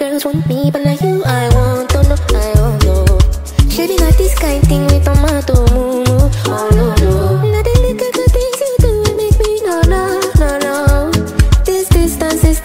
girls want me, but like you I want, oh don't know, I oh don't know Should be not this kind thing with all my